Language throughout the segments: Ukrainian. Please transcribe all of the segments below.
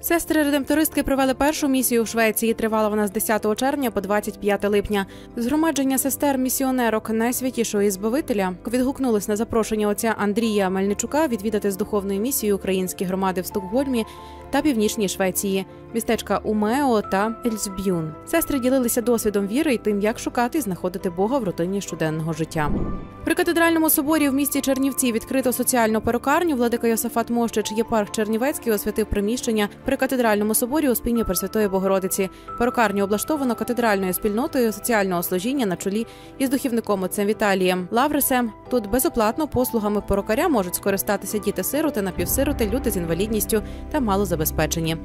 Сестри редемтористки провели першу місію у Швеції. Тривала вона з 10 червня по 25 липня. Згромадження сестер місіонерок найсвятішого Збавителя відгукнулись на запрошення отця Андрія Мельничука відвідати з духовною місією українські громади в Стокгольмі та північній Швеції, містечка Умео та Ельсбюн. Сестри ділилися досвідом віри і тим, як шукати і знаходити Бога в рутині щоденного життя. При катедральному соборі в місті Чернівці відкрито соціальну перукарню. Владика Йосафат Мощич, єпарх Чернівецький, освятив приміщення при катедральному соборі у спільні Пресвятої Богородиці. Перукарню облаштовано катедральною спільнотою соціального служіння на чолі із духівником отцем Віталієм Лаврисем. Тут безоплатно послугами перукаря можуть скористатися діти-сироти, напівсироти, люди з інвалідністю та малозабезпечені.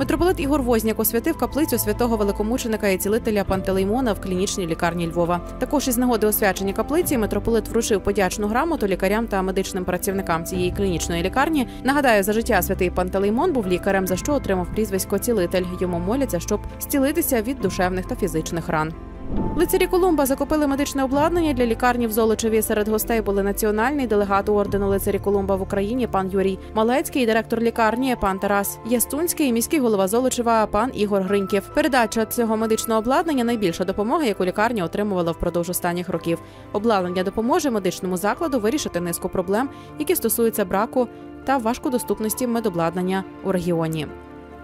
Митрополит Ігор Возняк освятив каплицю святого великомученика і цілителя Пантелеймона в клінічній лікарні Львова. Також із нагоди освячення каплиці митрополит вручив подячну грамоту лікарям та медичним працівникам цієї клінічної лікарні. Нагадаю, за життя святий Пантелеймон був лікарем, за що отримав прізвисько цілитель. Йому моляться, щоб зцілитися від душевних та фізичних ран. Лицарі Колумба закупили медичне обладнання для лікарні в Золочеві. Серед гостей були національний делегат ордену лицарі Колумба в Україні пан Юрій Малецький, директор лікарні, пан Тарас Ястунський, міський голова Золочева, пан Ігор Гриньків. Передача цього медичного обладнання найбільша допомога, яку лікарня отримувала впродовж останніх років. Обладнання допоможе медичному закладу вирішити низку проблем, які стосуються браку та важкодоступності медобладнання у регіоні.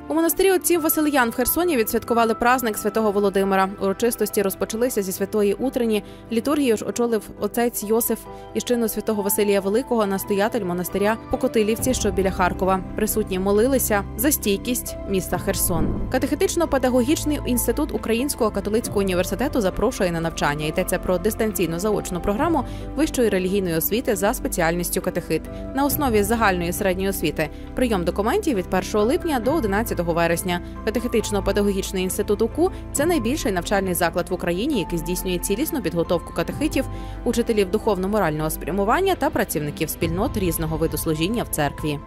У монастирі отців Василиян в Херсоні відсвяткували праздник святого Володимира. Урочистості розпочалися зі святої утрені. Літургію ж очолив отець Йосиф і щину святого Василія Великого, настоятель монастиря Покотилівці, що біля Харкова. Присутні молилися за стійкість міста Херсон. Катехетично-педагогічний інститут Українського католицького університету запрошує на навчання. Йдеться про дистанційну заочну програму вищої релігійної освіти за спеціальністю катехит на основі загальної середньої освіти. Прийом документів від 1 липня до 11 вересня. Катехетично-педагогічний інститут УКУ це найбільший навчальний заклад в Україні, який здійснює цілісну підготовку катехитів, учителів духовно-морального спрямування та працівників спільнот різного виду служіння в церкві.